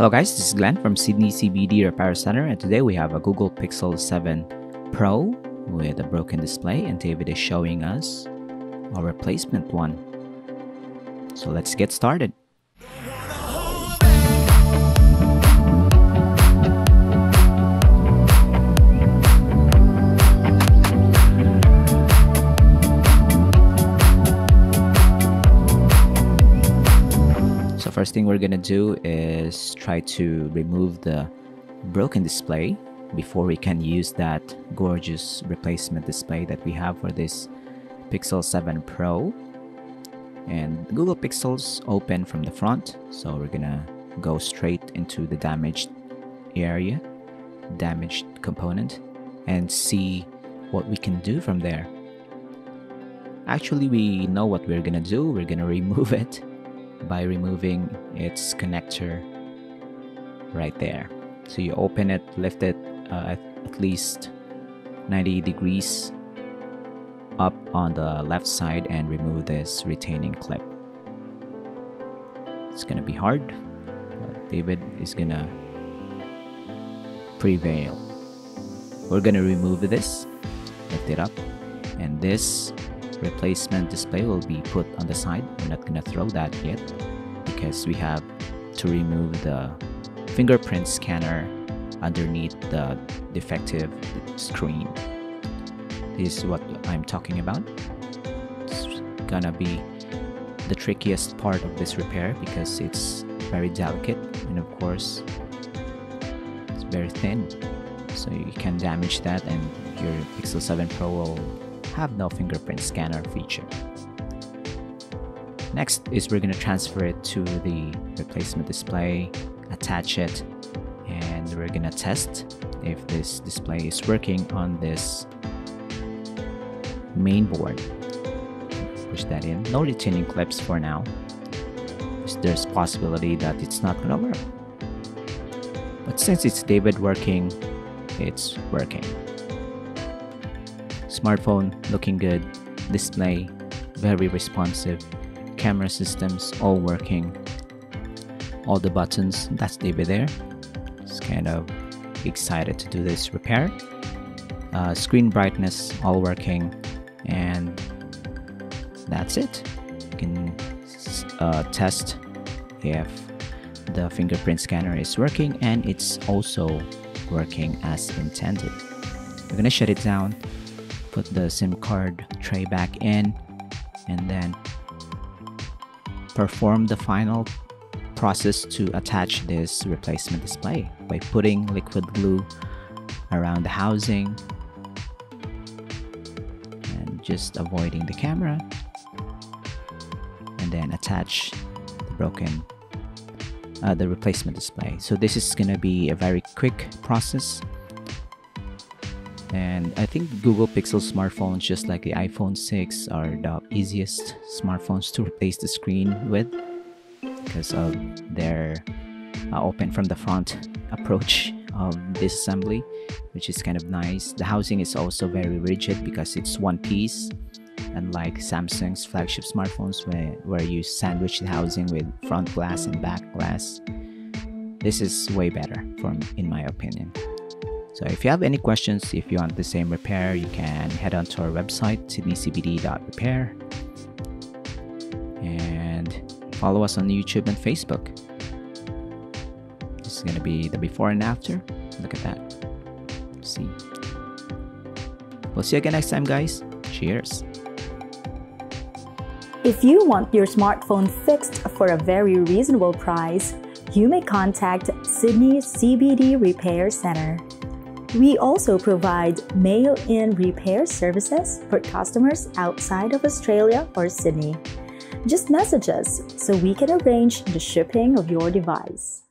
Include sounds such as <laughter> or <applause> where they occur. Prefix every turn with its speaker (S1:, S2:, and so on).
S1: Hello guys, this is Glenn from Sydney CBD Repair Center and today we have a Google Pixel 7 Pro with a broken display and David is showing us a replacement one. So let's get started. First thing we're gonna do is try to remove the broken display before we can use that gorgeous replacement display that we have for this Pixel 7 Pro. And Google Pixel's open from the front, so we're gonna go straight into the damaged area, damaged component, and see what we can do from there. Actually, we know what we're gonna do. We're gonna <laughs> remove it by removing its connector right there. So you open it, lift it uh, at, at least 90 degrees up on the left side and remove this retaining clip. It's gonna be hard, but David is gonna prevail. We're gonna remove this, lift it up, and this replacement display will be put on the side. We're not gonna throw that yet because we have to remove the fingerprint scanner underneath the defective screen. This is what I'm talking about. It's gonna be the trickiest part of this repair because it's very delicate and of course it's very thin so you can damage that and your Pixel 7 Pro will have no fingerprint scanner feature. Next is we're going to transfer it to the replacement display, attach it, and we're going to test if this display is working on this main board. Push that in. No retaining clips for now. There's possibility that it's not going to work. But since it's David working, it's working smartphone looking good, display very responsive, camera systems all working, all the buttons, that's David there. It's kind of excited to do this repair. Uh, screen brightness all working, and that's it. You can uh, test if the fingerprint scanner is working and it's also working as intended. We're gonna shut it down put the SIM card tray back in and then perform the final process to attach this replacement display by putting liquid glue around the housing and just avoiding the camera and then attach the broken uh, the replacement display. So this is gonna be a very quick process and I think Google Pixel smartphones, just like the iPhone 6, are the easiest smartphones to replace the screen with because of their uh, open from the front approach of this assembly, which is kind of nice. The housing is also very rigid because it's one piece, unlike Samsung's flagship smartphones where, where you sandwich the housing with front glass and back glass. This is way better, from in my opinion. So if you have any questions, if you want the same repair, you can head on to our website, sydneycbd.repair. And follow us on YouTube and Facebook. This is going to be the before and after. Look at that. See. We'll see you again next time, guys. Cheers.
S2: If you want your smartphone fixed for a very reasonable price, you may contact Sydney CBD Repair Center. We also provide mail in repair services for customers outside of Australia or Sydney. Just message us so we can arrange the shipping of your device.